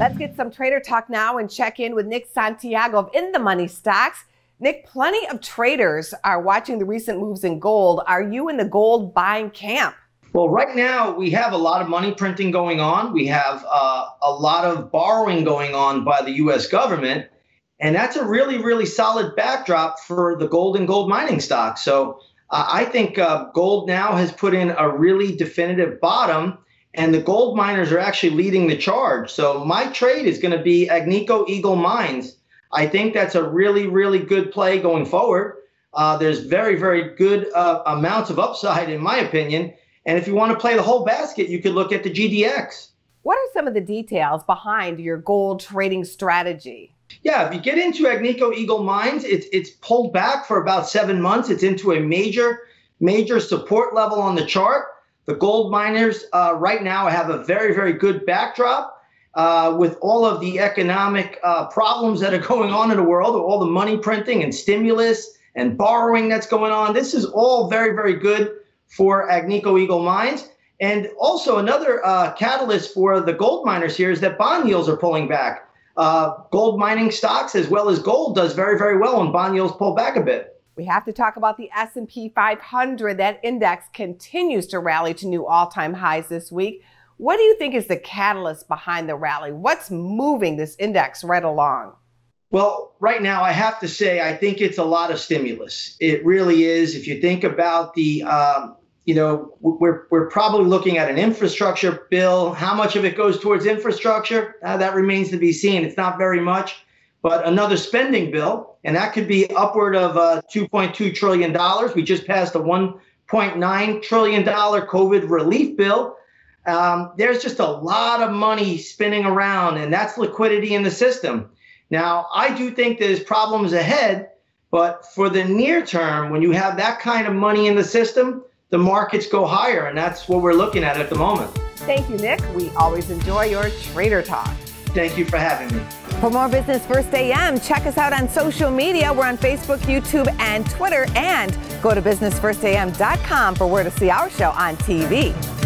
Let's get some trader talk now and check in with Nick Santiago of In the Money Stocks. Nick, plenty of traders are watching the recent moves in gold. Are you in the gold buying camp? Well, right now we have a lot of money printing going on. We have uh, a lot of borrowing going on by the U.S. government. And that's a really, really solid backdrop for the gold and gold mining stocks. So uh, I think uh, gold now has put in a really definitive bottom and the gold miners are actually leading the charge. So my trade is going to be Agnico Eagle Mines. I think that's a really, really good play going forward. Uh, there's very, very good uh, amounts of upside, in my opinion. And if you want to play the whole basket, you could look at the GDX. What are some of the details behind your gold trading strategy? Yeah, if you get into Agnico Eagle Mines, it's it's pulled back for about seven months. It's into a major, major support level on the chart. The gold miners uh, right now have a very, very good backdrop uh, with all of the economic uh, problems that are going on in the world, all the money printing and stimulus and borrowing that's going on. This is all very, very good for Agnico Eagle Mines. And also, another uh, catalyst for the gold miners here is that bond yields are pulling back. Uh, gold mining stocks, as well as gold, does very, very well when bond yields pull back a bit. We have to talk about the S&P 500. That index continues to rally to new all-time highs this week. What do you think is the catalyst behind the rally? What's moving this index right along? Well, right now, I have to say, I think it's a lot of stimulus. It really is. If you think about the, um, you know, we're, we're probably looking at an infrastructure bill. How much of it goes towards infrastructure? Uh, that remains to be seen. It's not very much but another spending bill, and that could be upward of uh, $2.2 trillion. We just passed a $1.9 trillion COVID relief bill. Um, there's just a lot of money spinning around, and that's liquidity in the system. Now, I do think there's problems ahead, but for the near term, when you have that kind of money in the system, the markets go higher, and that's what we're looking at at the moment. Thank you, Nick. We always enjoy your trader talk. Thank you for having me. For more Business First AM, check us out on social media. We're on Facebook, YouTube, and Twitter. And go to businessfirstam.com for where to see our show on TV.